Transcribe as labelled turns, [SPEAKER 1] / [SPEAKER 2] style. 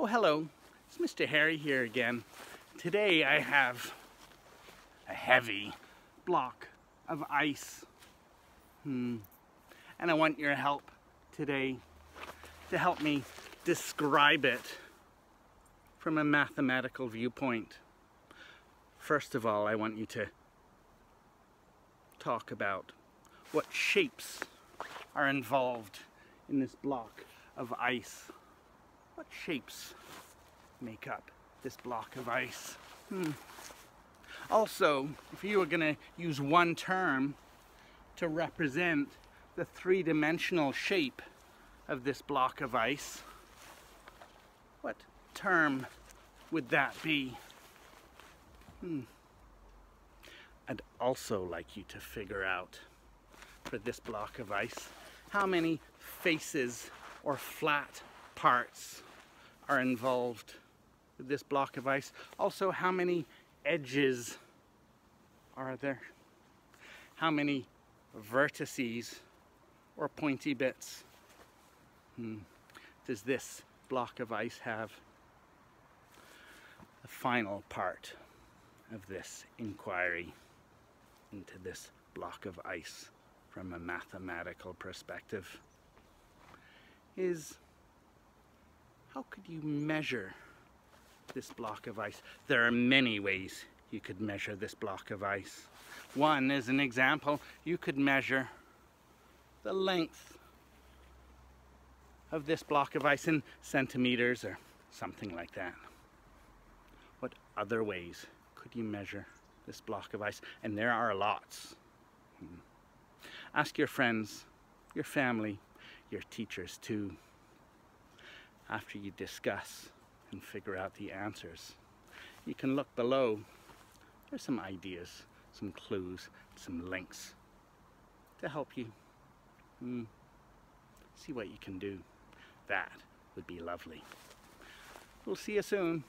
[SPEAKER 1] Oh, hello. It's Mr. Harry here again. Today I have a heavy block of ice. Hmm. And I want your help today to help me describe it from a mathematical viewpoint. First of all, I want you to talk about what shapes are involved in this block of ice. What shapes make up this block of ice? Hmm. Also, if you were going to use one term to represent the three-dimensional shape of this block of ice, what term would that be? Hmm. I'd also like you to figure out for this block of ice how many faces or flat parts are involved with this block of ice. Also, how many edges are there? How many vertices or pointy bits hmm. does this block of ice have? The final part of this inquiry into this block of ice from a mathematical perspective is how could you measure this block of ice? There are many ways you could measure this block of ice. One, as an example, you could measure the length of this block of ice in centimeters or something like that. What other ways could you measure this block of ice? And there are lots. Hmm. Ask your friends, your family, your teachers too after you discuss and figure out the answers. You can look below. There's some ideas, some clues, some links to help you mm, see what you can do. That would be lovely. We'll see you soon.